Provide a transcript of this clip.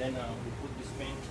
then uh, we put this paint